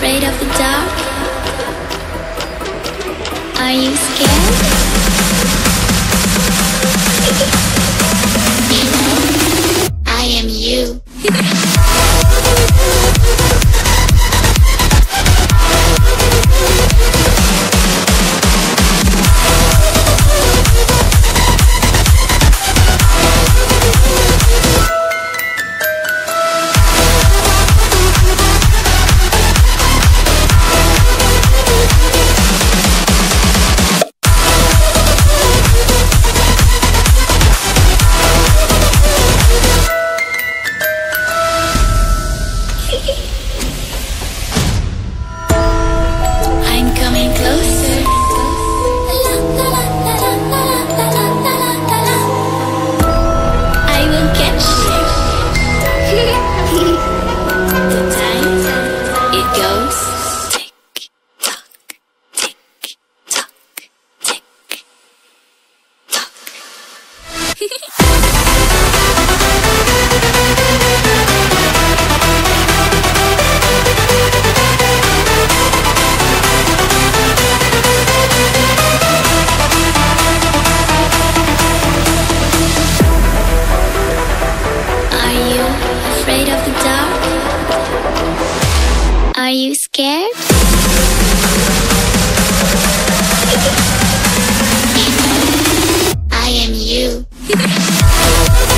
of the dark? Are you scared? Are you afraid of the dark? Are you scared? Oh,